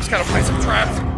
just gotta play some traps.